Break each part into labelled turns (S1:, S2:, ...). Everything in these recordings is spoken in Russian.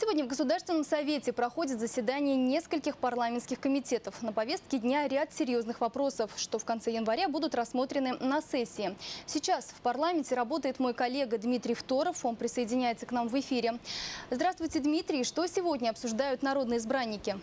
S1: Сегодня в Государственном совете проходит заседание нескольких парламентских комитетов. На повестке дня ряд серьезных вопросов, что в конце января будут рассмотрены на сессии. Сейчас в парламенте работает мой коллега Дмитрий Второв. Он присоединяется к нам в эфире. Здравствуйте, Дмитрий. Что сегодня обсуждают народные избранники?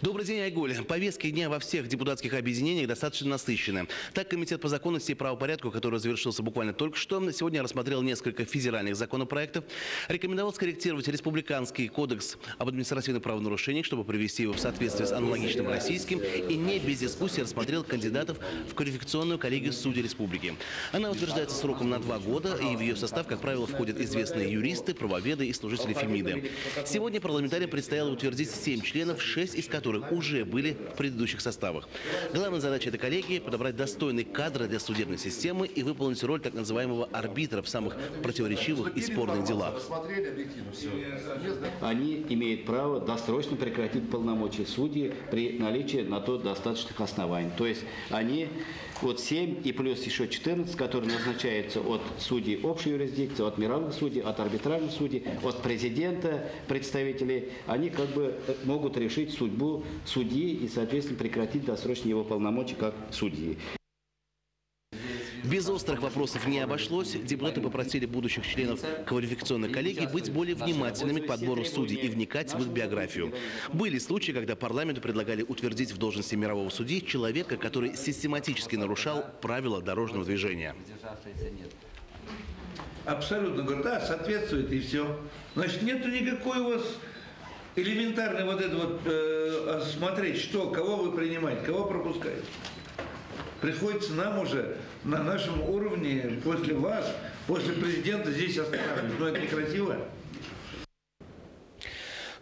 S2: Добрый день, Айгуль. Повестки дня во всех депутатских объединениях достаточно насыщены. Так, Комитет по законности и правопорядку, который завершился буквально только что, сегодня рассмотрел несколько федеральных законопроектов, рекомендовал скорректировать республиканский кодекс об административных правонарушениях, чтобы привести его в соответствие с аналогичным российским, и не без дискуссии рассмотрел кандидатов в квалификационную коллегию судей республики. Она утверждается сроком на два года, и в ее состав, как правило, входят известные юристы, правоведы и служители Фемиды. Сегодня парламентариям предстояло утвердить семь членов, шесть из которых которых уже были в предыдущих составах. Главная задача этой коллегии – подобрать достойные кадры для судебной системы и выполнить роль так называемого арбитра в самых противоречивых и спорных делах.
S3: Они имеют право досрочно прекратить полномочия судьи при наличии на то достаточных оснований. То есть они вот 7 и плюс еще 14, которые назначаются от судей общей юрисдикции, от мировых судей, от арбитражных судей, от президента, представителей, они как бы могут решить судьбу судьи и, соответственно, прекратить досрочно его полномочия как судьи.
S2: Без острых вопросов не обошлось. Депутаты попросили будущих членов квалификационной коллегии быть более внимательными к подбору судей и вникать в их биографию. Были случаи, когда парламенту предлагали утвердить в должности мирового судьи человека, который систематически нарушал правила дорожного движения.
S4: Абсолютно, говорю, да, соответствует и все. Значит, нету никакой у вас элементарно вот это вот э, смотреть, что, кого вы принимаете, кого пропускаете. Приходится нам уже на нашем уровне, после вас, после президента здесь останавливать. Но это некрасиво.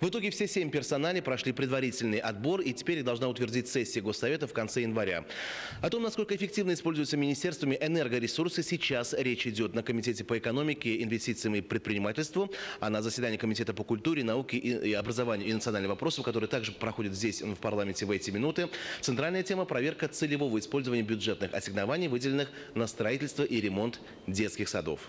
S2: В итоге все семь персоналей прошли предварительный отбор, и теперь их должна утвердить сессия Госсовета в конце января. О том, насколько эффективно используются министерствами энергоресурсы, сейчас речь идет на Комитете по экономике, инвестициям и предпринимательству, а на заседании Комитета по культуре, науке и образованию и национальным вопросам, который также проходит здесь, в парламенте, в эти минуты. Центральная тема – проверка целевого использования бюджетных ассигнований, выделенных на строительство и ремонт детских садов.